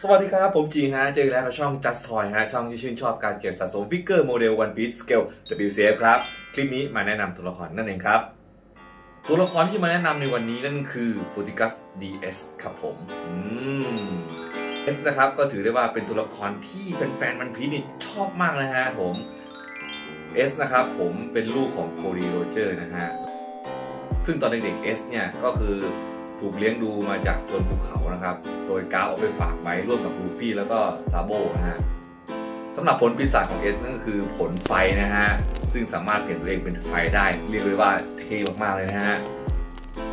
สวัสดีครับ ผมจีฮะ เจอแล้วกับช่อง Just Toy ฮะ ช่องที่ชื่นชอบการเก็บสะสมฟิกเกอร์โมเดล One Piece Scale WCF ครับ คลิปนี้มาแนะนำตัวละครนั่นเองครับ ตัวละครที่มาแนะนำในวันนี้นั่นคือ p o t i c u s DS ครับผม อืม Ace นะครับ ก็ถือได้ว่าเป็นตัวละครที่แฟนๆวันพีซนี่ชอบมากนะฮะผม S นะครับผมเป็นลูกของโกลดีโรเจอร์นะฮะ ซึ่งตอนเด็กๆ S เนี่ยก็คือ ถูกเลี้ยงดูมาจากชนภูเขานะครับ โดยก้าวเอาไปฝากไว้ร่วมกับลูฟี่แล้วก็ซาโบนะฮะสำหรับผลปีศาจของ S นั่นก็คือผลไฟนะฮะ ซึ่งสามารถเปลี่ยนตัวเองเป็นไฟได้ เรียกได้ว่าเท่มากๆเลยนะฮะ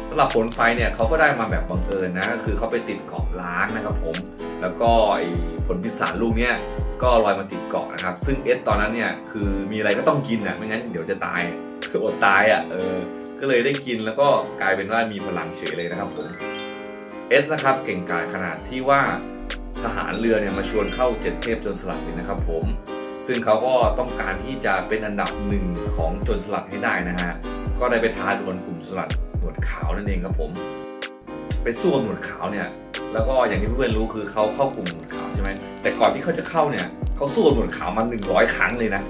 สำหรับผลไฟเนี่ยเขาก็ได้มาแบบบังเอิญนะก็คือเขาไปติดเกาะล้างนะครับผม แล้วก็ไอ้ผลปีศาจลูกเนี้ยก็ลอยมาติดเกาะนะครับ ซึ่ง S ตอนนั้นเนี่ยคือมีอะไรก็ต้องกินอะไม่งั้นเดี๋ยวจะตายคืออดตายอะเออ ก็เลยได้กินแล้วก็กลายเป็นว่ามีพลังเฉยเลยนะครับผมเอสนะครับเก่งกาจขนาดที่ว่าทหารเรือเนี่ยมาชวนเข้าเจ็ดเทพจนสลัดเลยนะครับผม ซึ่งเขาก็ต้องการที่จะเป็นอันดับหนึ่งของจนสลัดให้ได้นะฮะก็ได้ไปท้าดวลกลุ่มสลัดหนวดขาวนั่นเองครับผม ไปสู้กับหนวดขาวเนี่ยแล้วก็อย่างที่เพื่อนรู้คือเขาเข้ากลุ่มหนวดขาวใช่ไหมแต่ก่อนที่เขาจะเข้าเนี่ยเขาสู้กับหนวดขาวมา100 ครั้งเลยนะ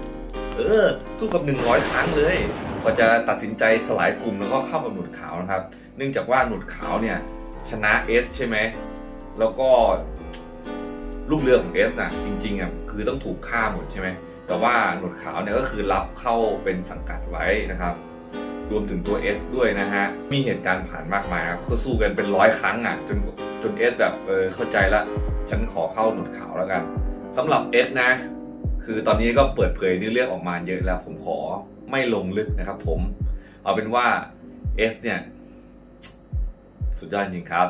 เออ สู้กับ 100 ครั้งเลย ก็จะตัดสินใจสลายกลุ่มแล้วก็เข้ากับหนวดขาวนะครับ เนื่องจากว่าหนวดขาวเนี่ยชนะ S ใช่ไหมแล้วก็ลูกเรือของ S นะจริงๆอะคือต้องถูกฆ่าหมดใช่ไหมแต่ว่าหนวดขาวเนี่ยก็คือรับเข้าเป็นสังกัดไว้นะครับ รวมถึงตัว S ด้วยนะฮะ มีเหตุการณ์ผ่านมากมายครับเขาสู้กันเป็นร้อยครั้งอะจนจน S แบบเออเข้าใจละฉันขอเข้าหนวดขาวแล้วกันสำหรับ S นะ คือตอนนี้ก็เปิดเผยเนื้อเรื่องออกมาเยอะแล้ว ผมขอไม่ลงลึกนะครับ ผม เอาเป็นว่า S เนี่ย สุดยอดจริงครับ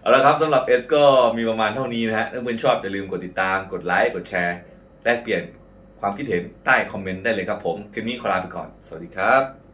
เอาละครับสำหรับ S ก็มีประมาณเท่านี้นะฮะถ้าเพื่อนชอบอย่าลืมกดติดตามกดไลค์กดแชร์แลกเปลี่ยนความคิดเห็นใต้คอมเมนต์ได้เลยครับผมคลิปนี้ขอลาไปก่อน สวัสดีครับ